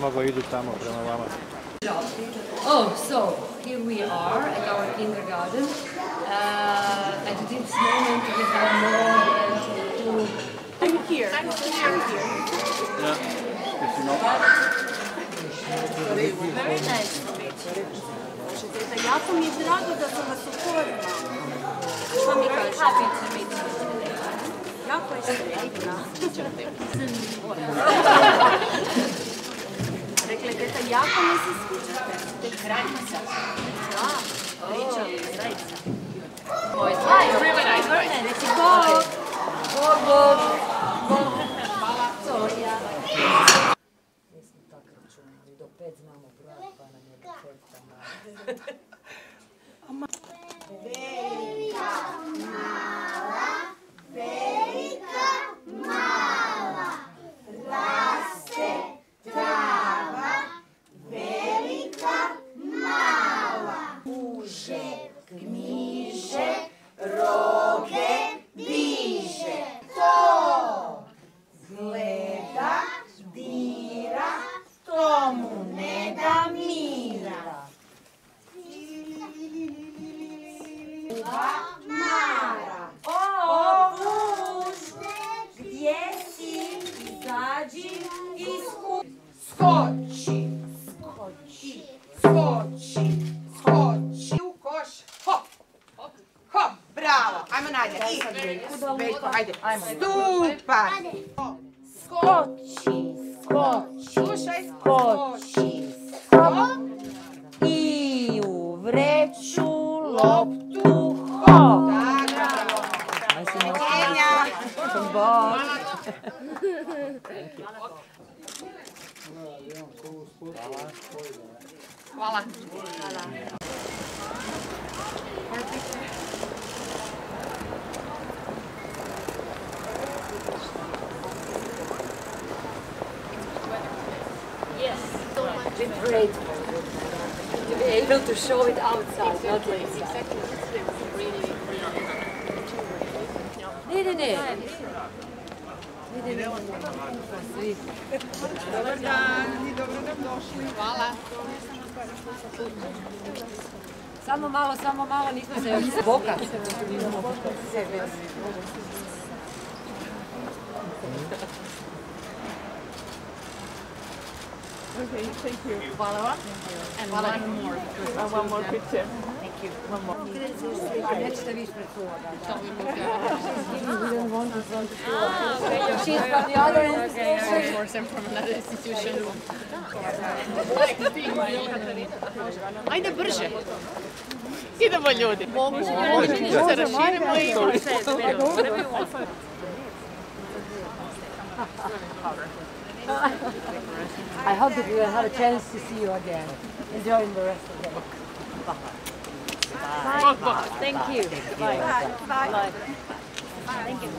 Samo idu tamo prema vama. Oh, so here we are at our kindergarten. Uh, at this moment we have more than two. I'm here. I'm here. Very nice to meet you. Jako mi je drago da sam vas upoznala. Što mi kažeš? Happy to meet you. Jako je sretna. djevojka jako mi se skučite. Te kraljica, Da, priča, zajica. Moj slaj, reći Bog, Bog, Bog, Bog, Soja. Nismo tako računali, do pet znamo broj, pa nam je tamo. Bravo. Ajmo Nadja. I. Veljko, ajde. Stupaj. Skoči. Skoči. Slušaj. Skoči. Skok. I u vreću loptu. Hop. Hvala. Grateful to be able to show it outside, not inside. Dobro nam došli. Hvala. Samo malo, samo malo, nismo se još. Okay, thank you. Hvala vam. And one more. And one more picture. Thank you. One more. We don't want to go to school. She's from the other institution. Of course, I'm from another institution. Ajde brže. Idemo ljudi. Mogu, mogu se raširimo i I hope that we will have a chance to see you again. Enjoying the rest of the day. Bye. Bye. Thank you. Bye. Bye. Thank you.